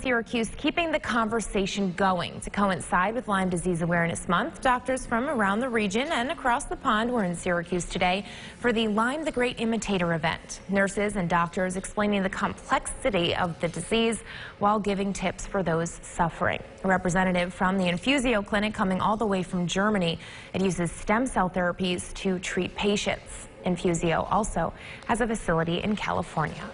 Syracuse keeping the conversation going. To coincide with Lyme Disease Awareness Month, doctors from around the region and across the pond were in Syracuse today for the Lyme the Great Imitator event. Nurses and doctors explaining the complexity of the disease while giving tips for those suffering. A representative from the Infusio Clinic coming all the way from Germany. It uses stem cell therapies to treat patients. Infusio also has a facility in California.